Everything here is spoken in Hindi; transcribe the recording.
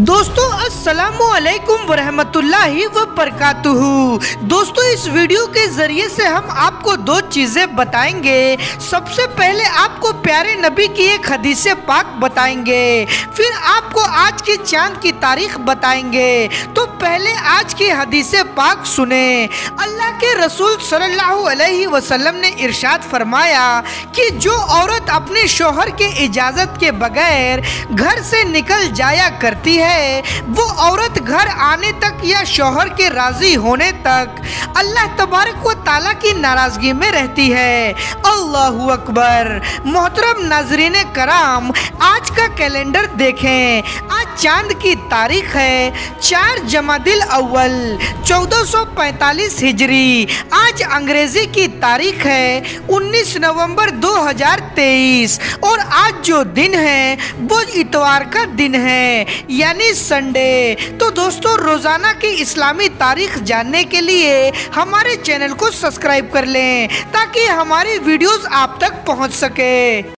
दोस्तों अस्सलामु अलैकुम वरहमतुल्लाहि व बरकातुहू दोस्तों, इस वीडियो के ज़रिए से हम आपको दो चीज़ें बताएँगे। सबसे पहले आपको प्यारे नबी की एक हदीस पाक बताएँगे। फिर आपको आज की चाँद की तारीख बताएँगे। तो पहले आज की हदीस पाक सुने। अल्लाह के रसूल सल्लल्लाहु अलैहि वसल्लम ने इरशाद फरमाया कि जो औरत अपने शोहर के इजाज़त के बगैर घर से निकल जाया करती है वो औरत घर आने तक या शोहर के राज़ी होने तक अल्लाह तबारक व ताला की नाराज़गी में रहती है। अल्लाह अकबर। मोहतरम नाजरीन कराम आज का कैलेंडर देखें। चाँद की तारीख है। चार जमादिल अव्वल 1445 हिजरी। आज अंग्रेज़ी की तारीख है 19 नवंबर 2023 और आज जो दिन है, वो इतवार का दिन है, यानी संडे। तो दोस्तों, रोज़ाना की इस्लामी तारीख जानने के लिए हमारे चैनल को सब्सक्राइब कर लें, ताकि हमारी वीडियोस आप तक पहुँच सके।